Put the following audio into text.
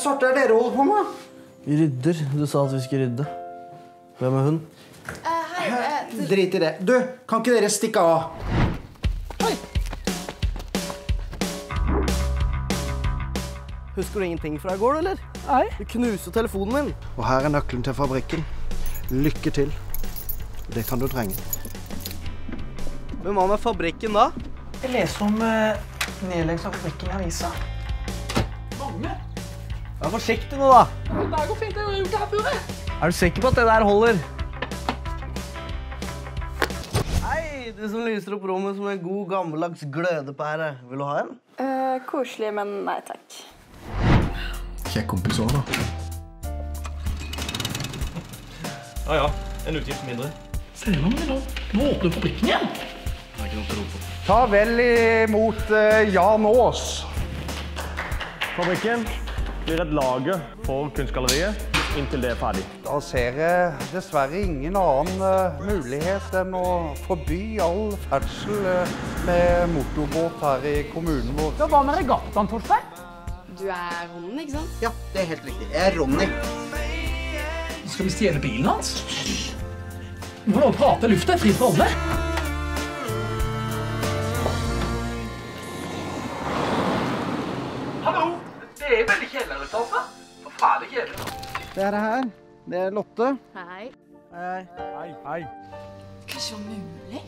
svarte er dere holder på med? Vi rydder. Du sa at vi skulle rydde. Hvem er hun? Drit i det. Du, kan ikke dere stikke av? Husker du ingenting fra i går, eller? Nei. Du knuste telefonen min. Og her er nøkkelen til fabrikken. Lykke til. Det kan du trenge. Men hva med fabrikken da? Jeg leser om uh, nedleggelse av fabrikken i avisa. Mange? Vær forsiktig nå, da. Det går fint. Jeg har gjort det her før. Er du sikker på at det der holder? Hei, du som lyser opp rommet som en god, gammeldags glødepære. Vil du ha en? Uh, koselig, men nei takk. Kjekk kompis òg, da. Ja ja, en utgift mindre. Ser du nå? Nå åpner fabrikken igjen. Det er ikke noe til å rope. Ta vel imot uh, Jan Aas. Fabrikken blir et lager for Kunstgalleriet inntil det er ferdig. Da ser jeg dessverre ingen annen eh, mulighet enn å forby all ferdsel eh, med motorbåt her i kommunen vår. Hva med regattaen, Torstein? Du er Ronny, ikke sant? Ja, det er helt riktig. Jeg er Ronny. Skal vi stjele bilen hans? Vi får lov å prate i lufta. fri for alle. Det er veldig kjedelig her ute, altså. Forferdelig kjedelig. Det er det her. Det er Lotte. Hei. Hei. Hei, hei. Kanskje så mulig?